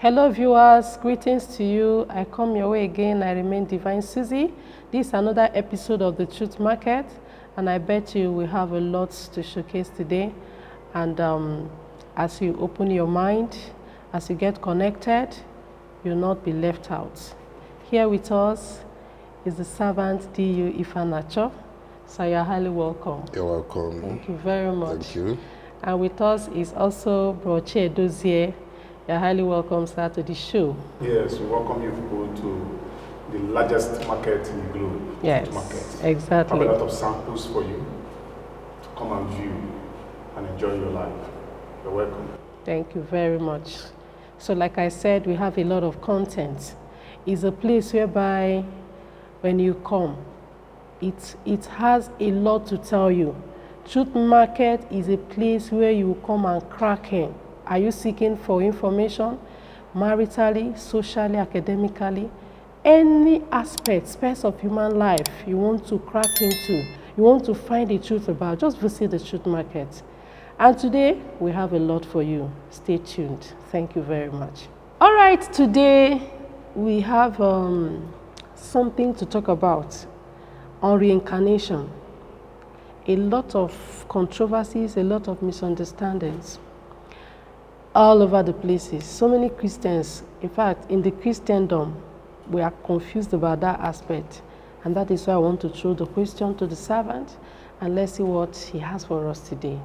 Hello, viewers. Greetings to you. I come your way again. I remain Divine Susie. This is another episode of the Truth Market, and I bet you we have a lot to showcase today. And um, as you open your mind, as you get connected, you'll not be left out. Here with us is the servant D.U. Ifanacho. So you're highly welcome. You're welcome. Thank you very much. Thank you. And with us is also Broche Dozier. You're highly welcome, sir, to the show. Yes, we welcome you people to the largest market in the globe. Yes, market. exactly. Have a lot of samples for you to come and view and enjoy your life. You're welcome. Thank you very much. So, like I said, we have a lot of content. It's a place whereby when you come, it, it has a lot to tell you. Truth Market is a place where you come and crack in. Are you seeking for information, maritally, socially, academically? Any aspect, space of human life you want to crack into, you want to find the truth about, just visit the Truth Market. And today, we have a lot for you. Stay tuned. Thank you very much. All right, today we have um, something to talk about on reincarnation. A lot of controversies, a lot of misunderstandings all over the places. So many Christians, in fact, in the Christendom, we are confused about that aspect. And that is why I want to throw the question to the servant and let's see what he has for us today.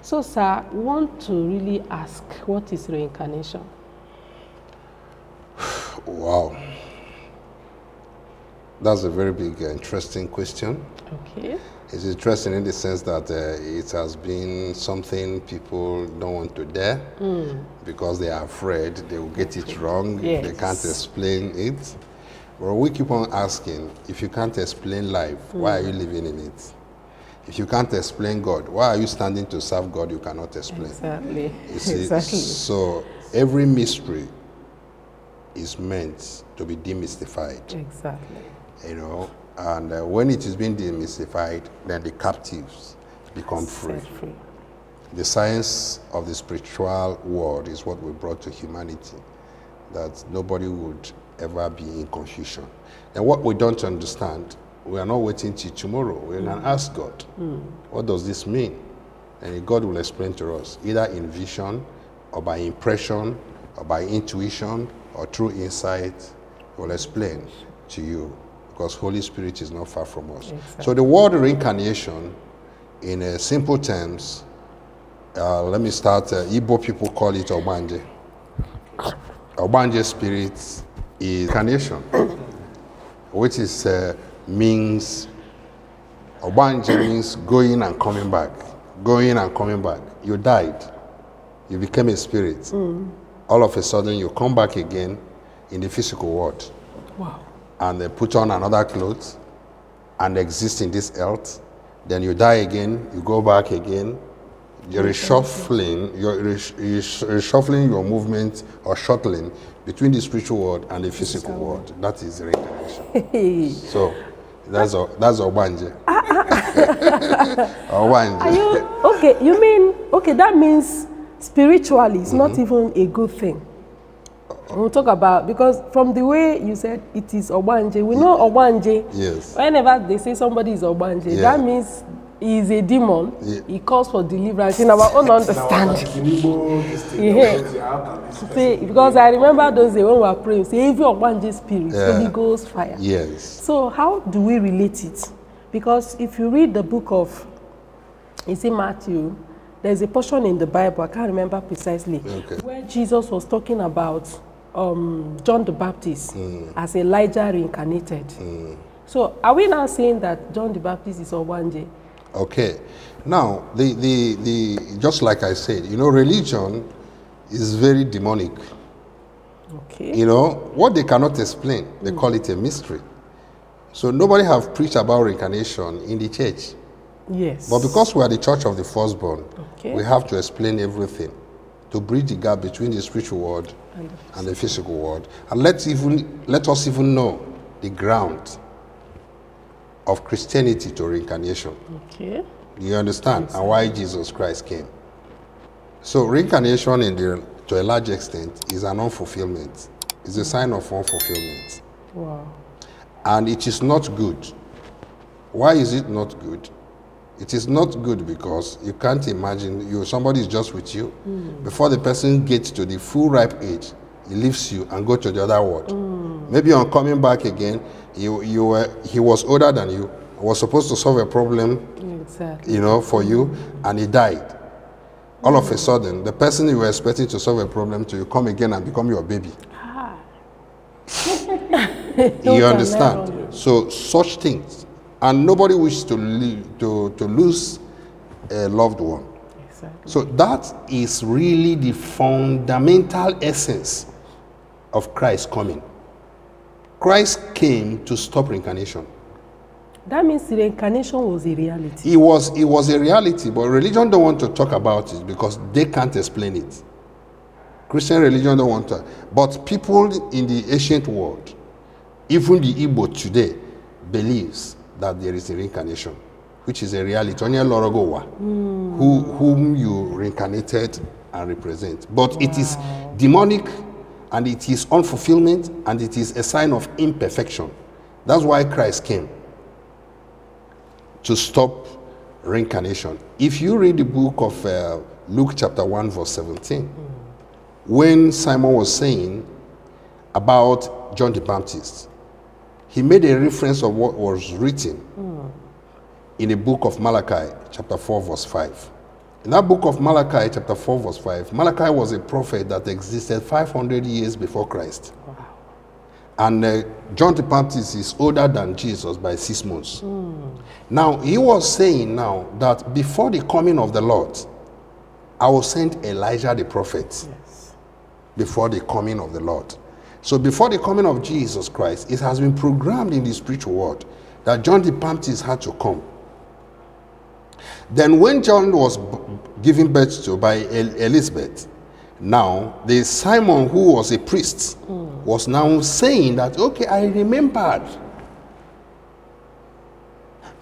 So, sir, we want to really ask what is reincarnation? Wow. That's a very big, uh, interesting question. Okay. It's interesting in the sense that uh, it has been something people don't want to dare because they are afraid they will get it wrong, they can't explain it. But we keep on asking if you can't explain life, why are you living in it? If you can't explain God, why are you standing to serve God you cannot explain? Exactly. Exactly. So every mystery is meant to be demystified, Exactly. you know. And uh, when it is being demystified, then the captives become free. Free. The science of the spiritual world is what we brought to humanity, that nobody would ever be in confusion. And what we don't understand, we are not waiting till tomorrow. We can ask God, what does this mean? And God will explain to us, either in vision, or by impression, or by intuition, or through insight, will explain to you, because Holy Spirit is not far from us. So the word reincarnation, in uh, simple terms, uh, let me start. Uh, Igbo people call it Ogbanje. Ogbanje spirit is incarnation, which is uh, means Ogbanje means going and coming back, going and coming back. You died, you became a spirit. All of a sudden, you come back again in the physical world Wow. And they put on another clothes and exist in this earth. Then you die again, you go back again. You're reshuffling, you're resh- resh- reshuffling your movement or shuttling between the spiritual world and the physical world. That is reincarnation. So that's a, that's Ogbanje. Ah, ah, ah. Ogbanje. You okay? You mean okay? That means spiritually, it's mm-hmm. not Mm-hmm. even a good thing. We'll talk about because from the way you said it is Ogbanje, we know Ogbanje. Yes. Whenever they say somebody is Ogbanje, Yeah. that means he is a demon. Yeah. He calls for deliverance in our own understanding. Yeah. See, because I remember those days when we were praying, say every Ogbanje spirit, Yeah. Holy Ghost fire. Yes. So how do we relate it? Because if you read the book of, is it Matthew? There's a portion in the Bible, I can't remember precisely, Okay. where Jesus was talking about um, John the Baptist hmm. as Elijah reincarnated. Hmm. So are we now saying that John the Baptist is Ogbanje? Okay. Now, the, the, the, just like I said, you know, religion is very demonic. Okay. You know, what they cannot explain, they hmm. call it a mystery. So nobody have preached about reincarnation in the church. Yes. But because we are the church of the firstborn, Okay. we have to explain everything to bridge the gap between the spiritual world And the and the physical world. And let's even let us even know the ground of Christianity to reincarnation. Okay. You understand? And why Jesus Christ came. So reincarnation in the to a large extent, is an unfulfillment. It's a sign of unfulfillment. Wow. And it is not good. Why is it not good? It is not good because you can't imagine you somebody is just with you. Before the person gets to the full ripe age, he leaves you and go to the other world. Maybe on coming back again, you, you were, he was older than you, was supposed to solve a problem Exactly. you know, for you, and he died. All of a sudden, the person you were expecting to solve a problem to you come again and become your baby. Ah. Don't you understand? So such things, and nobody wishes to to to lose a loved one. Exactly. So that is really the fundamental essence of Christ coming. Christ came to stop reincarnation. That means the reincarnation was a reality. It was it was a reality, but religion don't want to talk about it because they can't explain it. Christian religion don't want to, but people in the ancient world, even the Igbo today, believes that there is a reincarnation, which is a reality. Onye Lorogowa, who whom you reincarnated and represent, but it is demonic, and it is unfulfillment, and it is a sign of imperfection. That's why Christ came to stop reincarnation. If you read the book of uh, Luke, chapter 1, verse 17, when Simon was saying about John the Baptist, he made a reference of what was written in the book of Malachi, chapter 4, verse 5. In that book of Malachi, chapter 4, verse 5, Malachi was a prophet that existed 500 years before Christ. And uh, John the Baptist is older than Jesus by six months. Now, he was saying now that before the coming of the Lord, I will send Elijah the prophet Yes. before the coming of the Lord. So, before the coming of Jesus Christ, it has been programmed in the spiritual world that John the Baptist had to come. Then, when John was given birth to by El- Elizabeth, now the Simon, who was a priest, hmm. was now saying that, okay, I remembered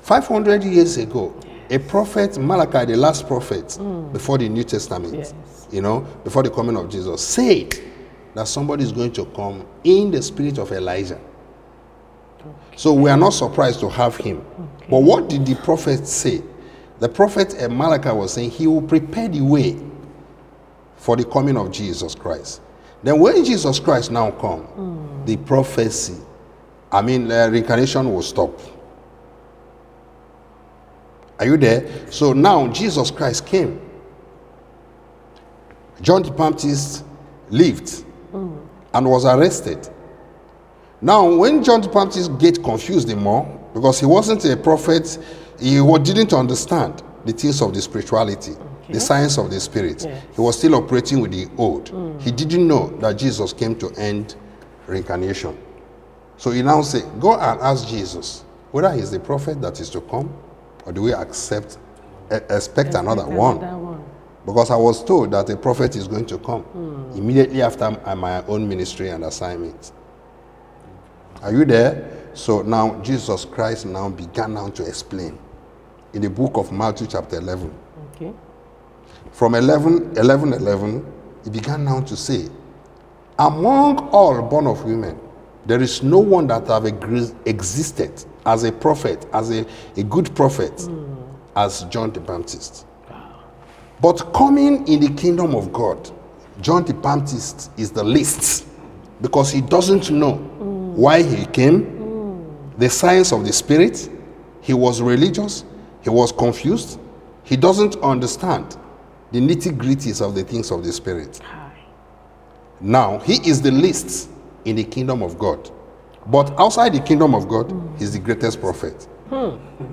500 years ago, a prophet, Malachi, the last prophet hmm. before the New Testament, Yes. you know, before the coming of Jesus, said that somebody is going to come in the spirit of Elijah. So we are not surprised to have him. But what did the prophet say? The prophet uh, Malachi was saying he will prepare the way for the coming of Jesus Christ. Then when Jesus Christ now come, the prophecy, I mean, uh, reincarnation will stop. Are you there? So now Jesus Christ came. John the Baptist lived and was arrested. Now, when John the Baptist get confused the more, because he wasn't a prophet, he didn't understand the things of the spirituality, the science of the spirit. Yes. He was still operating with the old. Hmm. He didn't know that Jesus came to end reincarnation. So he now say, go and ask Jesus whether he's the prophet that is to come, or do we accept, e- expect another Expect one? another one. Because I was told that a prophet is going to come hmm. immediately after my own ministry and assignment. Are you there? So now Jesus Christ now began now to explain in the book of Matthew chapter 11. Okay. From 11, 11, 11, he began now to say, among all born of women, there is no one that have existed as a prophet, as a, a good prophet, hmm. as John the Baptist. But coming in the kingdom of God, John the Baptist is the least because he doesn't know why he came, the science of the spirit. He was religious, he was confused, he doesn't understand the nitty gritties of the things of the spirit. Hi. Now, he is the least in the kingdom of God. But outside the kingdom of God, he's the greatest prophet. Hmm. Hmm.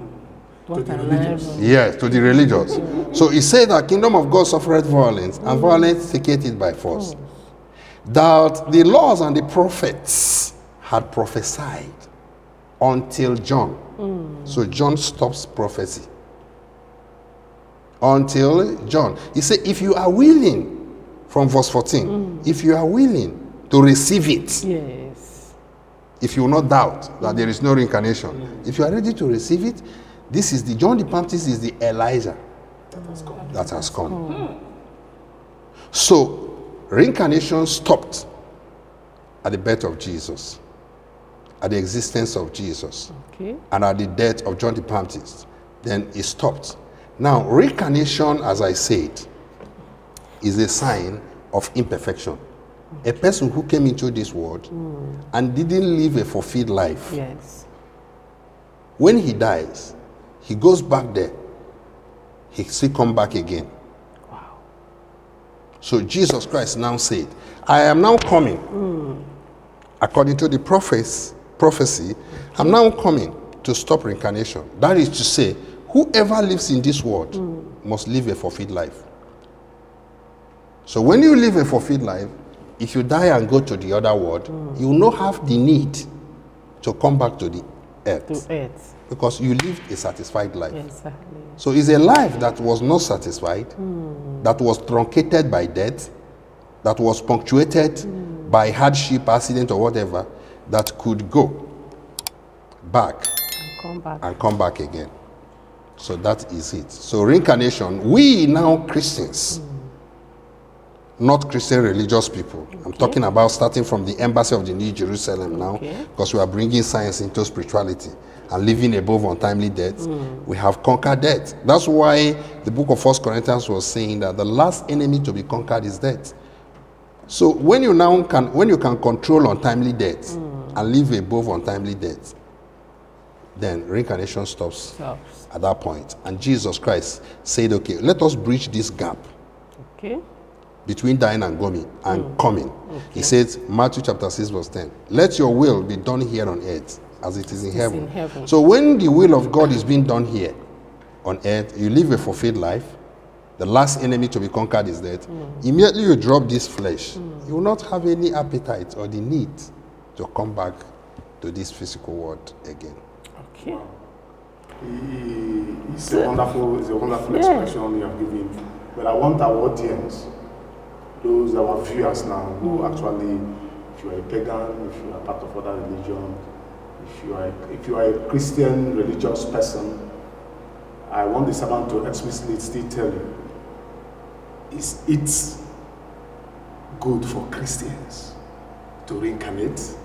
What an level. Yes, to the religious. So he said that kingdom of God suffered violence, and violence taketh it by force. Oh. That the laws and the prophets had prophesied until John. Mm. So John stops prophecy. Until John. He said, if you are willing, from verse 14, mm. if you are willing to receive it, Yes. if you will not doubt that there is no reincarnation, if you are ready to receive it, this is the John the Baptist is the Elijah that has come. Hmm. So reincarnation stopped at the birth of Jesus, at the existence of Jesus, Okay. and at the death of John the Baptist. Then it stopped. Now, reincarnation, as I said, is a sign of imperfection. A person who came into this world hmm. and didn't live a fulfilled life, Yes. when he dies, he goes back there. He still come back again. Wow. So Jesus Christ now said, I am now coming. Hmm. According to the prophets, prophecy, I'm now coming to stop reincarnation. That is to say, whoever lives in this world hmm. must live a fulfilled life. So when you live a fulfilled life, if you die and go to the other world, hmm. you will not have the need to come back to the earth To earth. Because you lived a satisfied life. Exactly. So it's a life that was not satisfied, hmm. that was truncated by death, that was punctuated hmm. by hardship, accident, or whatever, that could go back And come back. and come back again. So that is it. So reincarnation, we now Christians, hmm. Not Christian religious people. I'm talking about starting from the embassy of the New Jerusalem now, Okay. because we are bringing science into spirituality and living above untimely death. Hmm. We have conquered death. That's why the book of First Corinthians was saying that the last enemy to be conquered is death. So when you now can, when you can control untimely death hmm. and live above untimely death, then reincarnation stops Stops. at that point. And Jesus Christ said, okay, let us bridge this gap Okay. Between dying and coming and mm. coming. He says, Matthew chapter 6, verse 10, let your will be done here on earth as it is in, heaven. in heaven. So when the will of God is being done here on earth, you live a fulfilled life. The last enemy to be conquered is death. Mm. Immediately you drop this flesh, mm. you will not have any appetite or the need to come back to this physical world again. Okay. It's a wonderful, it's a wonderful Yeah. expression you have given. But I want our audience, those that our viewers now, who actually, if you are a pagan, if you are part of other religion, if you are, if you are a Christian religious person, I want the servant to explicitly still tell you, is it good for Christians to reincarnate?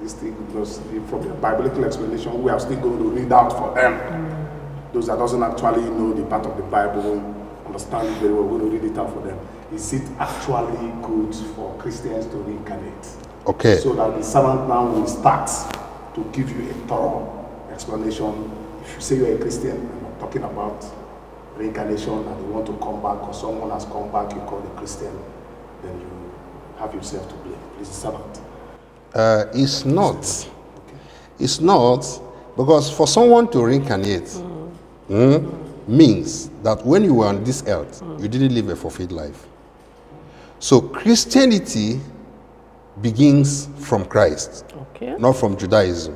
This thing, because from the biblical explanation, we are still going to read out for them. Mm. Those that doesn't actually know the part of the Bible, understand it very well, we're going to read it out for them. Is it actually good for Christians to reincarnate? Okay. So that the servant now will start to give you a thorough explanation. If you say you're a Christian and I'm talking about reincarnation and you want to come back or someone has come back, you call a Christian, then you have yourself to blame. Please, servant. Uh, it's not. It's not because for someone to reincarnate mm, means that when you were on this earth, you didn't live a fulfilled life. So Christianity begins from Christ, Okay. not from Judaism.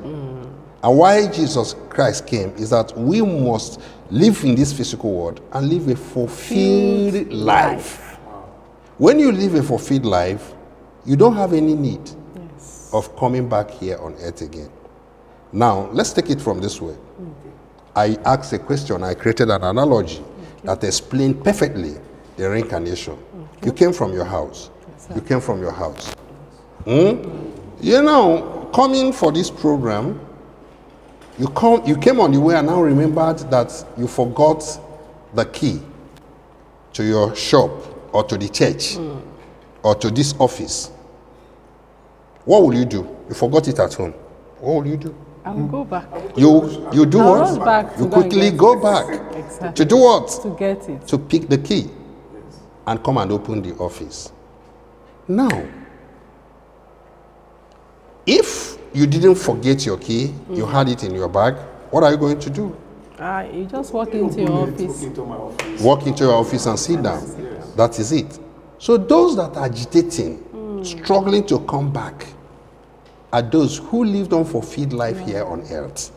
And why Jesus Christ came is that we must live in this physical world and live a fulfilled life. When you live a fulfilled life, you don't have any need Yes. of coming back here on earth again. Now, let's take it from this way. Mm. I asked a question, I created an analogy that explained perfectly the reincarnation. You came from your house. You came from your house. Hmm? You know, coming for this program, you, come, you came on the way and now remembered that you forgot the key to your shop or to the church or to this office. What will you do? You forgot it at home. What will you do? I will go back You you do I'll what? you quickly go back Exactly. to do what? to get it. To pick the key and come and open the office. Now, if you didn't forget your key, you mm. had it in your bag, what are you going to do? Ah, you just walk into your office. Walk into my office. Walk into your office and sit down. That is it. So those that are agitating, mm. struggling to come back, are those who lived unfulfilled life mm. here on earth.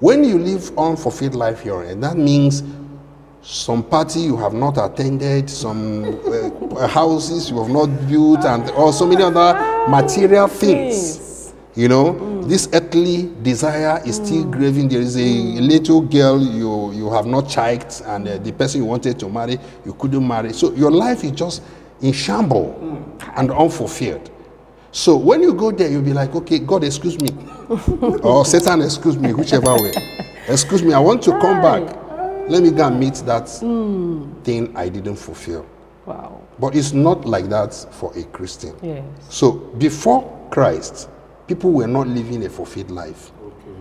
When you live unfulfilled life here on earth, that means some party you have not attended, some uh, houses you have not built, and also many other material things. You know, This earthly desire is still graving. There is a, little girl you, you have not checked, and uh, the person you wanted to marry, you couldn't marry. So your life is just in shamble and unfulfilled. So when you go there, you'll be like, okay, God, excuse me. or Satan, excuse me, whichever way. Excuse me, I want to come back. Let me go and meet that hmm. thing I didn't fulfill. Wow. But it's not like that for a Christian. Yes. So before Christ, people were not living a fulfilled life.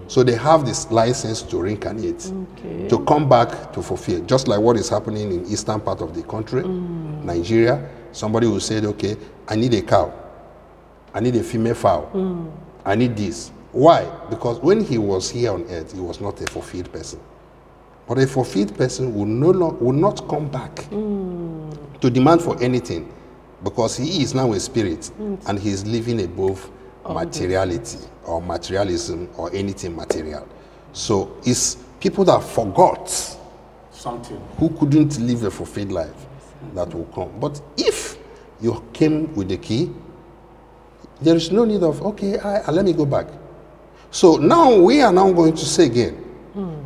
So they have this license to reincarnate, Okay. to come back to fulfill, just like what is happening in eastern part of the country, hmm. Nigeria. Somebody will say, okay, I need a cow. I need a female fowl. Hmm. I need this. Why? Because when he was here on earth, he was not a fulfilled person. But a fulfilled person will no long, will not come back to demand for anything because he is now a spirit mm. and he is living above materiality or materialism or anything material. So it's people that forgot Something. who couldn't live a fulfilled life that will come. But if you came with the key, there is no need of, okay, I, I- let me go back. So now we are now going to say again,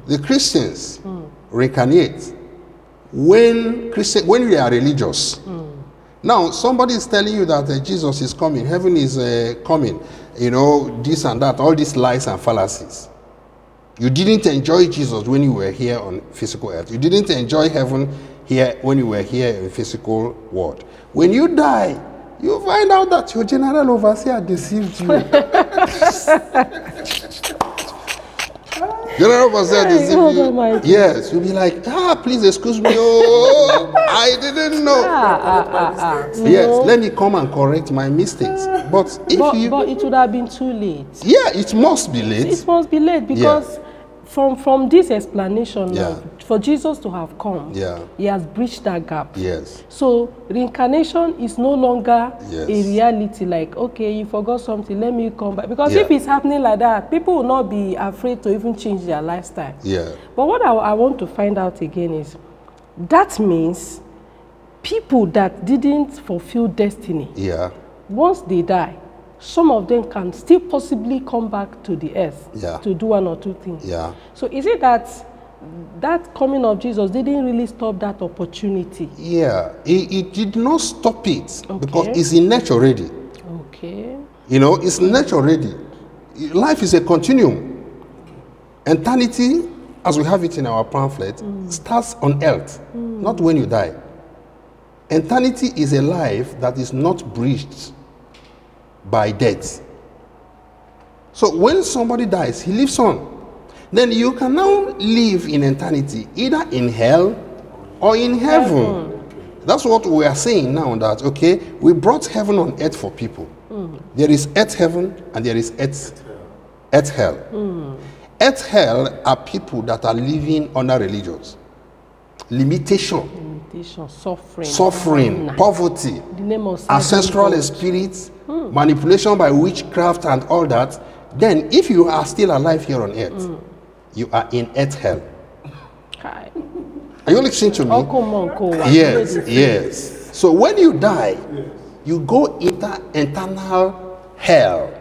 the Christians reincarnate when when we are religious. Now somebody is telling you that uh, Jesus is coming, heaven is uh, coming, you know, this and that, all these lies and fallacies. You didn't enjoy Jesus when you were here on physical earth. You didn't enjoy heaven here when you were here in physical world. When you die, you find out that your general overseer deceived you. general God deceived you. Almighty. Yes, you'll be like, ah, please excuse me. Oh, I didn't know. Ah, ah, ah, ah. Yes, No. let me come and correct my mistakes. But if But, you, but it would have been too late. yeah, it must be late. It must be late because from from this explanation now, Yeah. for Jesus to have come, Yeah. he has breached that gap. Yes. So reincarnation is no longer Yes. a reality. Like, okay, you forgot something, let me come back. Because Yeah. if it's happening like that, people will not be afraid to even change their lifestyle. Yeah. But what I, I want to find out again is that means people that didn't fulfill destiny, Yeah. once they die, some of them can still possibly come back to the earth Yeah. to do one or two things. Yeah. So is it that that coming of Jesus didn't really stop that opportunity? Yeah, it, it did not stop it because it's in nature already. Okay. You know, it's nature already. Life is a continuum. Eternity, as we have it in our pamphlet, mm. starts on earth, not mm. when you die. Eternity is a life that is not breached by death. So when somebody dies, he lives on. Then you can now live in eternity, either in hell or in heaven. That's what we are saying now that, okay, we brought heaven on earth for people. Hmm. There is earth heaven and there is earth, earth hell. Hmm. Earth hell are people that are living under religions, limitation, Limitation, suffering. suffering, Nah. poverty, The name of ancestral serving spirits, manipulation by witchcraft and all that, then if you are still alive here on earth, you are in earth hell. God. Are you listening to me? Yes, yes. So when you die, you go into eternal hell.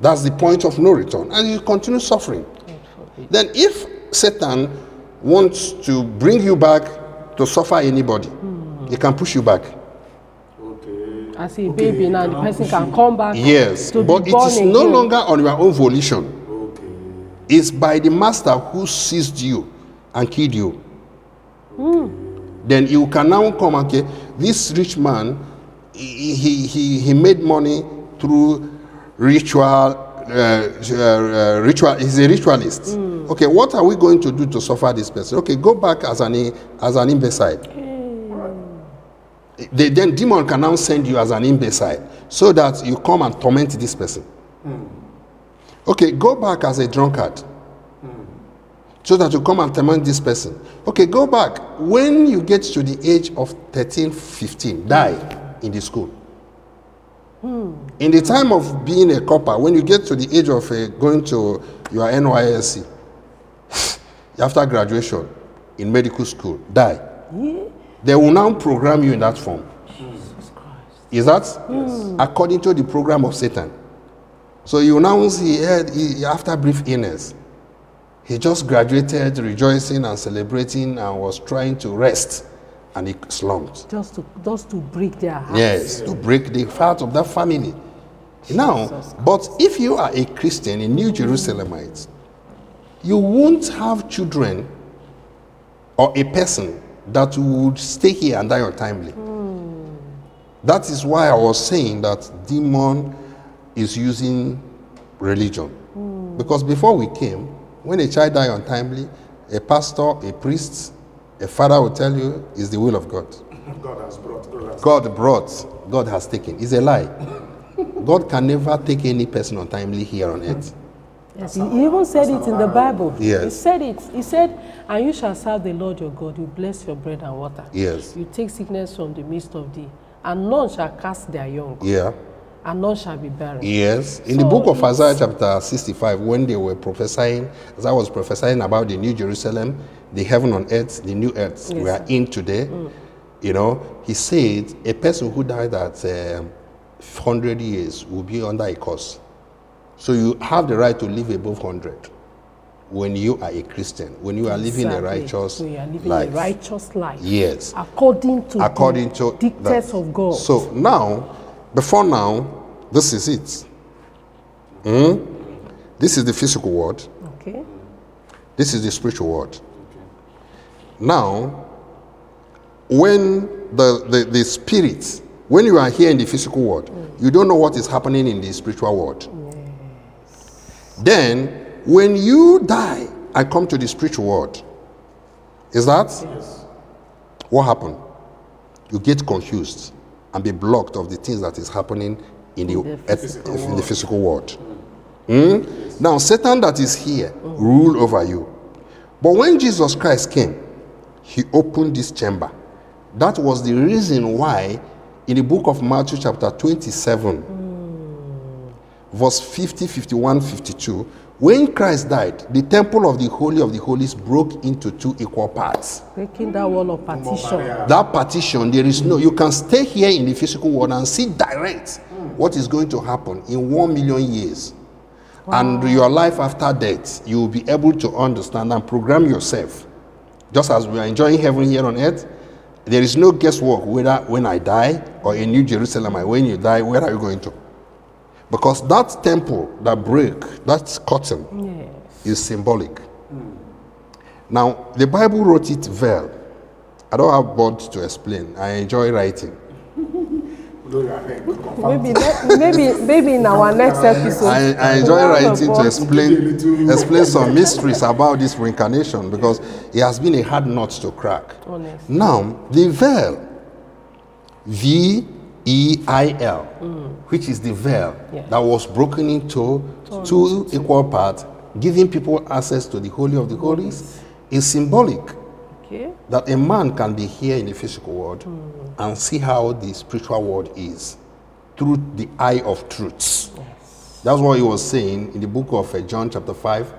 That's the point of no return. And you continue suffering. Then if Satan wants to bring you back to suffer anybody, he can push you back. Okay. As a baby now, the person can come back. Yes, to be but it born is no again. longer on your own volition. Okay. It's by the master who seized you and killed you. Then you can now come, okay, this rich man, he, he, he, he made money through ritual, uh, uh, uh, ritual, he's a ritualist. Okay, what are we going to do to suffer this person? Okay, go back as an, as an imbecile. The, then demon can now send you as an imbecile so that you come and torment this person. Hmm. Okay, go back as a drunkard hmm. so that you come and torment this person. Okay, go back. When you get to the age of 13, 15, die in the school. Hmm. In the time of being a copper, when you get to the age of uh, going to your NYSC, after graduation in medical school, die. They will now program you in that form. Jesus Christ. Is that hmm. according to the program of Satan? So you now see he had, he, after brief illness, he just graduated rejoicing and celebrating and was trying to rest and he slumped. Just to just to break their hearts. Yes, to break the heart of that family. Now, Jesus but if you are a Christian, a New Jerusalemite, you won't have children or a person that would stay here and die untimely. That is why I was saying that demon is using religion. Because before we came, when a child died untimely, a pastor, a priest, a father will tell you is the will of God. God has brought, God has God brought, God has taken. It's a lie. God can never take any person untimely here on earth. Yes, he he even said it in the Bible. Yes. He said it. He said, and you shall serve the Lord your God. You bless your bread and water. Yes. You take sickness from the midst of thee, and none shall cast their young, Yeah. and none shall be barren. Yes. In the book of Isaiah, chapter 65, when they were prophesying, as I was prophesying about the New Jerusalem, the heaven on earth, the new earth Yes, we are sir. in today, you know, he said a person who died at um, 100 years will be under a curse. So you have the right to live above 100 when you are a Christian, when you are living a Exactly. righteous you are living life. a righteous life. Yes. According to according to dictates of God. So now, before now, this is it. Hmm? This is the physical world. okay. This is the spiritual world. Now, when the, the, the spirit, when you are here in the physical world, you don't know what is happening in the spiritual world. Then, when you die I come to the spiritual world, is that what happened? You get confused and be blocked of the things that is happening in the, the earth- physical in the physical world. Hmm? Now, Satan that is here rule over you. But when Jesus Christ came, he opened this chamber. That was the reason why in the book of Matthew, chapter 27, verse 50, 51, 52, when Christ died, the temple of the Holy of the Holies broke into two equal parts. Breaking that wall of partition. That partition, there is no, you can stay here in the physical world and see direct what is going to happen in one million years. And your life after death, you will be able to understand and program yourself. Just as we are enjoying heaven here on earth, there is no guesswork whether when I die or in New Jerusalem, or when you die, where are you going to? Because that temple that break, that curtain, Yes. is symbolic. Now, the Bible wrote it well. I don't have words to explain. I enjoy writing. Glory and thank God. Confirm. Maybe, maybe, maybe in our next episode. I, I enjoy writing to explain, explain some mysteries about this reincarnation because it has been a hard nut to crack. Honest. Now, the veil, V E I L, mm. which is the veil Yeah. that was broken into two equal parts, giving people access to the Holy of the Holies, is symbolic Okay. that a man can be here in the physical world mm. and see how the spiritual world is through the eye of truth. That's what he was saying in the book of uh, John, chapter 5,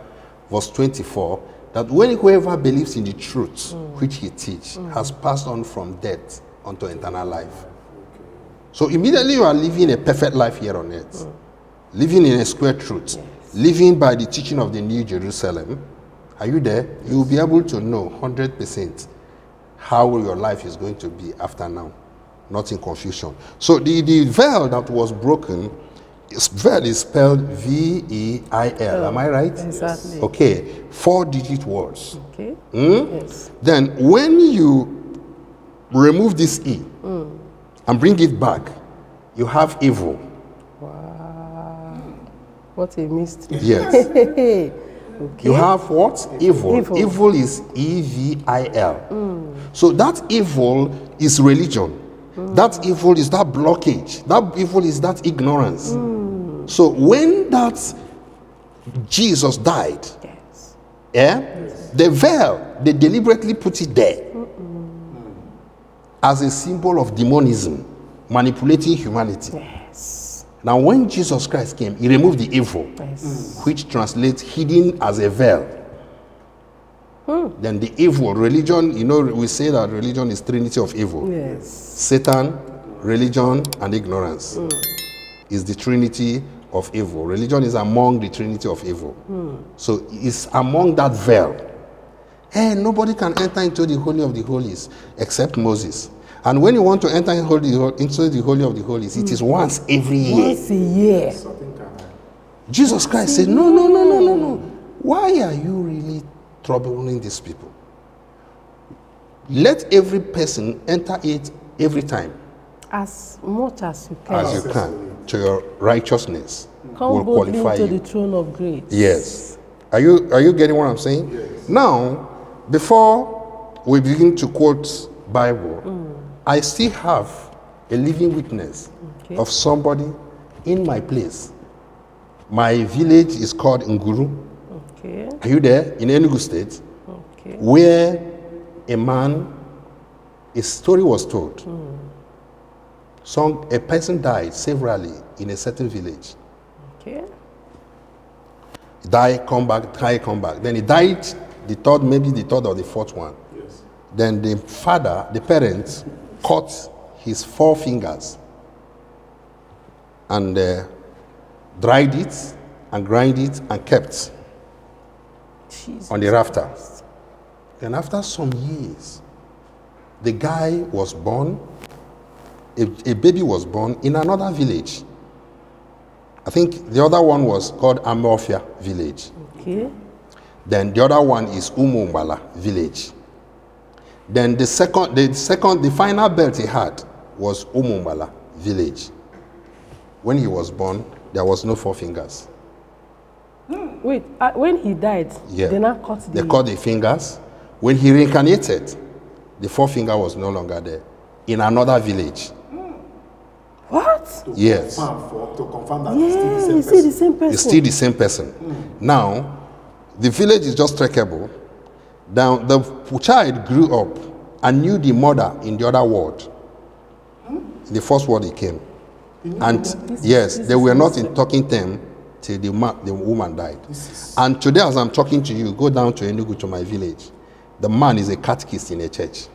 verse 24, that when whoever believes in the truth mm. which he teach has passed on from death unto eternal life. So immediately you are living a perfect life here on earth, living in a square truth, living by the teaching of the New Jerusalem. Are you there? You will be able to know 100% how your life is going to be after now, not in confusion. So the, the veil that was broken, is, veil is spelled V E I L. Am I right? Exactly. Okay, four digit words. Okay. Hmm? Yes. Then when you remove this E and bring it back, you have evil. Wow. What a mystery. Yes. okay. You have what? Evil. Evil. Evil, is E V I L. Mm. So that evil is religion. Mm. That evil is that blockage. That evil is that ignorance. Mm. So when that Jesus died, Yes. Eh, yeah, the veil, they deliberately put it there as a symbol of demonism, manipulating humanity. Yes. Now, when Jesus Christ came, he removed the evil, Yes. which translates hidden as a veil. Hmm. Then the evil, religion, you know, we say that religion is trinity of evil. Yes. Satan, religion, and ignorance hmm. is the trinity of evil. Religion is among the trinity of evil. Hmm. So it's among that veil. Hey, nobody can enter into the Holy of the Holies except Moses. And when you want to enter into the Holy of the Holies, it is once every year. Once a year. Something can happen. Jesus Christ said, No, no, no, no, no, no. Why are you really troubling these people? Let every person enter it every time As much as you can. as you can to your righteousness Come will boldly qualify into you. the throne of grace. Yes. Are you are you getting what I'm saying? Now, before we begin to quote Bible, I still have a living witness Okay. of somebody in my place. My village is called Nguru. Okay. Are you there? In Enugu State, Okay. where a man, a story was told. Hmm. Some, a person died severally in a certain village. Okay. Die, come back, die, come back. Then he died the third, maybe the third or the fourth one. Yes. Then the father, the parents, cut his four fingers and uh, dried it and grind it and kept Jesus. on the rafter. Then after some years, the guy was born, a, a baby was born in another village. I think the other one was called Amorphia village. Okay. Then the other one is Umumbala village. Then the second, the second, the final belt he had was Umumbala village. When he was born, there was no four fingers. Hmm. Wait, uh, when he died, Yeah. they now cut the. They cut the fingers. When he reincarnated, the four finger was no longer there in another village. Hmm. What? To Yes. Confirm for, to confirm that Yeah, it's still the same you see the person. same person. It's still the same person. Hmm. Now, the village is just trackable. Now, the child grew up and knew the mother in the other world. In the first world he came. And This yes, this they were not in talking term till the, ma- the woman died. And today, as I'm talking to you, go down to Enugu to my village. The man is a catechist in a church.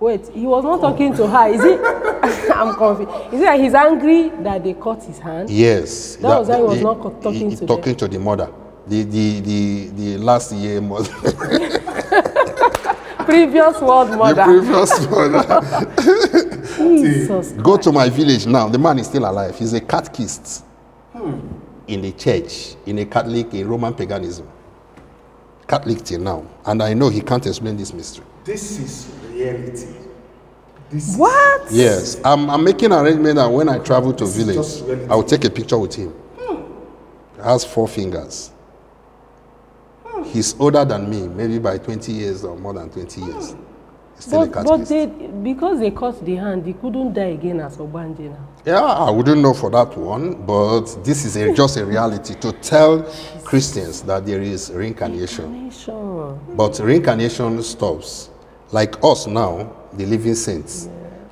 Wait, he was not talking to her. Is it? I'm confused. Is it that he's angry that they cut his hand? Yes. That was why he was not talking he- to talking to the mother. The, the, the, the last year mother. Previous world mother. the mother. previous mother. Jesus. Go to my village now. The man is still alive. He's a catechist hmm. in the church, in a Catholic, in Roman paganism. Catholic till now. And I know he can't explain this mystery. This is reality. This is- What? Yes, I'm, I'm making arrangement that when I travel to This village. I will take a picture with him. Hmm. He has four fingers. He's older than me, maybe by 20 years or more than 20 years. He's But, but they, because they cut the hand, he couldn't die again as Ogbanje now. Yeah, I wouldn't know for that one, but this is a, just a reality to tell Christians that there is reincarnation. Nation. But reincarnation stops. Like us now, the living saints.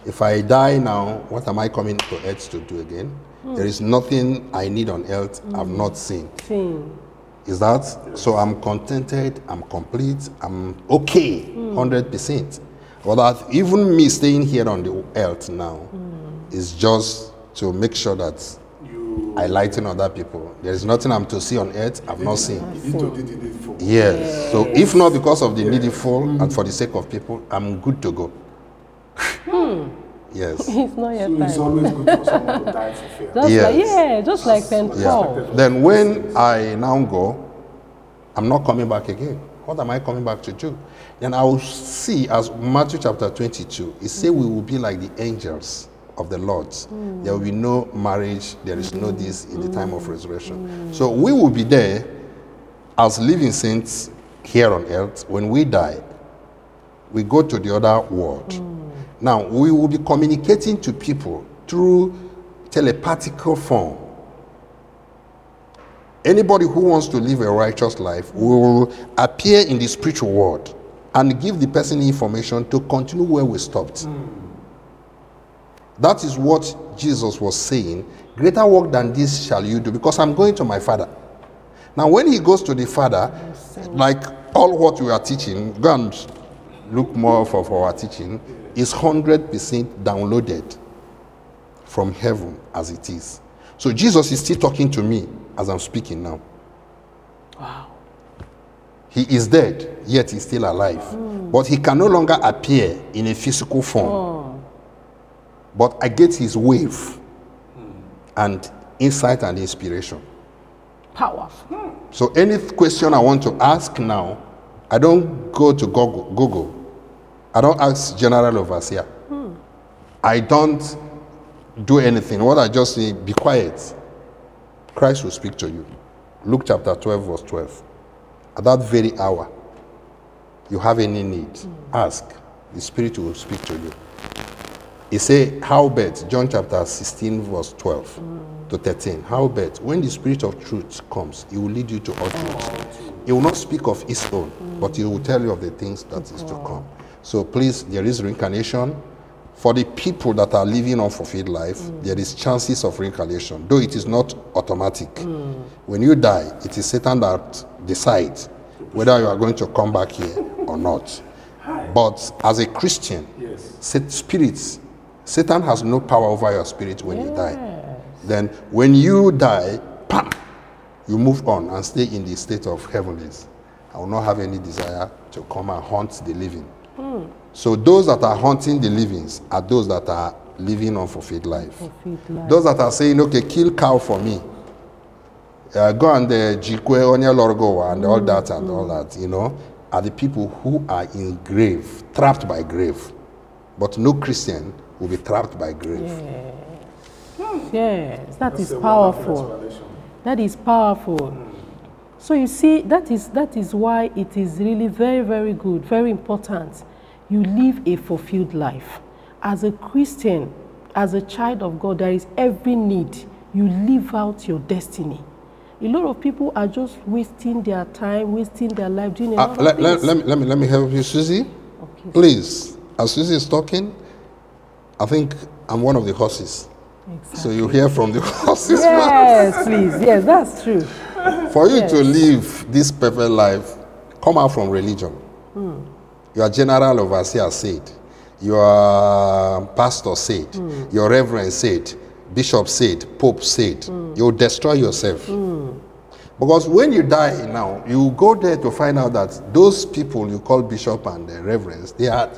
If I die now, what am I coming to earth to do again? Hmm. There is nothing I need on earth I've hmm. not seen. Thing. Is that? So I'm contented, I'm complete, I'm okay, 100%. But that even me staying here on the earth now is just to make sure that You, I lighten other people. There is nothing I'm to see on earth I've not seen. needful. Yes. So if not because of the needful and for the sake of people, I'm good to go. Yes. It's not yet So it's time. always good for someone to die for fear. Just Yes. like, yeah, just like St. Yeah. Paul. Then when I now go, I'm not coming back again. What am I coming back to do? Then I will see, as Matthew chapter 22, it says we will be like the angels of the Lord. Mm. There will be no marriage, there is no this in the time of mm. resurrection. So we will be there as living saints here on earth. When we die, we go to the other world. Mm. Now, we will be communicating to people through telepathical form. Anybody who wants to live a righteous life will appear in the spiritual world and give the person information to continue where we stopped. Hmm. That is what Jesus was saying. Greater work than this shall you do because I'm going to my Father. Now, when he goes to the Father, like all what we are teaching, go and look more for our teaching, is 100% downloaded from heaven as it is. So Jesus is still talking to me as I'm speaking now. Wow. He is dead, yet he's still alive. Hmm. But he can no longer appear in a physical form. Oh, But I get his wave and insight and inspiration. powerful. So any question I want to ask now, I don't go to Google. Google. I don't ask General Overseer. Hmm. I don't do anything. What I just say, be quiet. Christ will speak to you. Luke chapter 12, verse 12. At that very hour, you have any need, hmm. ask. The Spirit will speak to you. He say, Howbeit, John chapter 16, verse 12 hmm. to 13. Howbeit, when the Spirit of truth comes, he will lead you to all truth. He will not speak of his own, but he will tell you of the things that is to oh, come. So please, there is reincarnation. For the people that are living unfulfilled life, mm. there is chances of reincarnation, though it is not automatic. Mm. When you die, it is Satan that decides whether you are going to come back here or not. But as a Christian, Yes. Spirits, Satan has no power over your spirit when you die. Then when you die, pam, you move on and stay in the state of heavenlies. I will not have any desire to come and haunt the living. So those that are haunting the livings are those that are living unfulfilled life. Fulfilled life. Those that are saying, okay, kill cow for me. Uh, go and the jikwe onye lorgo and all that and all that, you know, are the people who are in grave, trapped by grave. But no Christian will be trapped by grave. Yes, that is That's a wonderful powerful. That is powerful. So you see, that is that is why it is really very, very good, very important. You live a fulfilled life. As a Christian, as a child of God, there is every need. You live out your destiny. A lot of people are just wasting their time, wasting their life doing a Uh, let, let, let, me, let, me, let me help you, Susie. Okay. Please, as Susie is talking, I think I'm one of the horses. So you hear from the horses. Yes, please. Yes, that's true. For you Yes. to live this perfect life, come out from religion. Hmm. Your general overseer said, your pastor said, hmm. your reverend said, bishop said, pope said, hmm. you'll destroy yourself. Because when you die now, you go there to find out that those people you call bishop and uh, reverends, they are,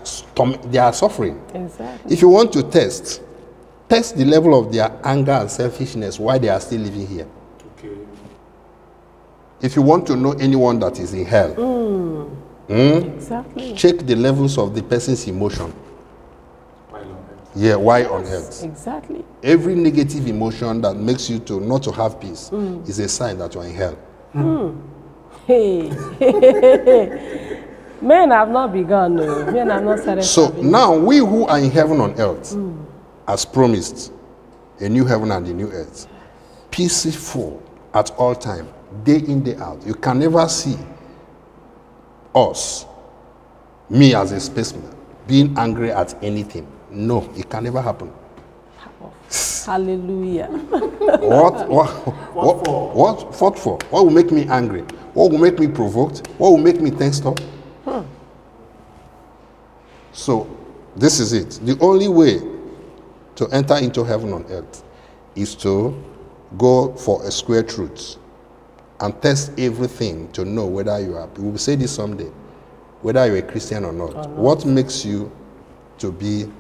they are suffering. Exactly. If you want to test, test the level of their anger and selfishness while they are still living here. If you want to know anyone that is in hell, hmm. Hmm? Exactly. check the levels of the person's emotion. Earth. Yeah, why on earth? Exactly. Every negative emotion that makes you to not to have peace hmm. is a sign that you are in hell. Hey. Men have not begun. No. Men have not started. So now we who are in heaven on earth, as promised, a new heaven and a new earth, peaceful at all time, day in day out. You can never see us, me as a spaceman, being angry at anything. No, it can never happen. Hallelujah. What? What? What? for? What? Fought for? What will make me angry? What will make me provoked? What will make me tensed up? Hmm. So, this is it. The only way to enter into heaven on earth is to go for a square truth and test everything to know whether you are. We will say this someday, whether you're a Christian or not. What makes you to be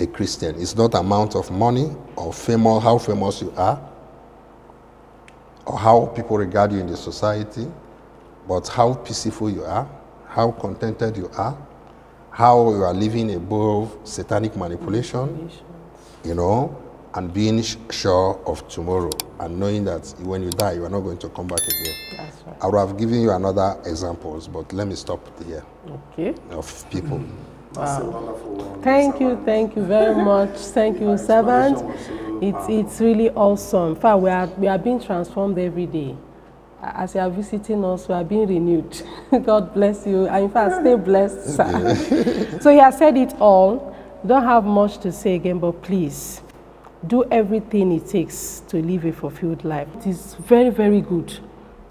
a Christian. It's not amount of money or famous, how famous you are, or how people regard you in the society, but how peaceful you are, how contented you are, how you are living above satanic manipulation, you know, and being sure of tomorrow and knowing that when you die, you are not going to come back again. That's right. I would have given you another examples, but let me stop here Okay. of people. That's a wonderful. Thank you, Servant. thank you very much. Thank you, servant. It's it's really awesome. In fact, we are we are being transformed every day. As you are visiting us, we are being renewed. God bless you. And in fact, stay blessed, sir. so he has said it all. Don't have much to say again, but please do everything it takes to live a fulfilled life. It is very, very good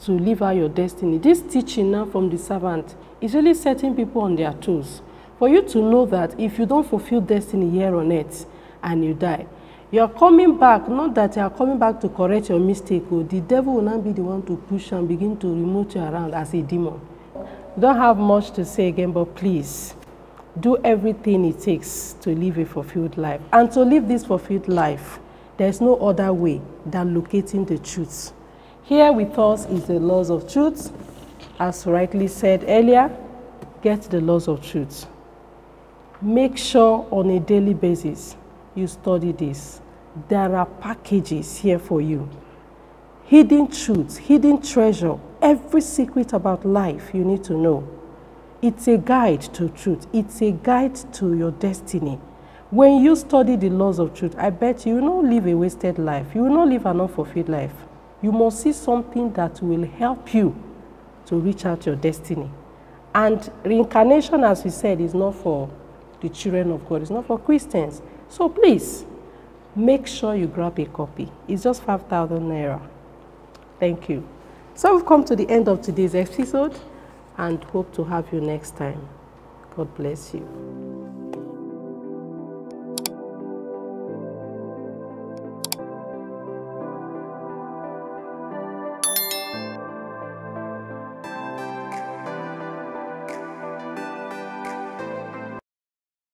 to live out your destiny. This teaching now from the servant is really setting people on their toes. For you to know that if you don't fulfill destiny here on earth and you die, You're coming back, not that you are coming back to correct your mistake. Oh, the devil will not be the one to push and begin to remove you around as a demon. Don't have much to say again, but please do everything it takes to live a fulfilled life. And to live this fulfilled life, there's no other way than locating the truth. Here with us is the laws of truth. As rightly said earlier, get the laws of truth. Make sure on a daily basis you study this. There are packages here for you. Hidden truths, hidden treasure, every secret about life you need to know. It's a guide to truth. It's a guide to your destiny. When you study the laws of truth, I bet you will not live a wasted life. You will not live an unfulfilled life. You must see something that will help you to reach out your destiny. And reincarnation, as we said, is not for the children of God. It's not for Christians. So please, make sure you grab a copy. It's just 5,000 Naira. Thank you. So we've come to the end of today's episode and hope to have you next time. God bless you.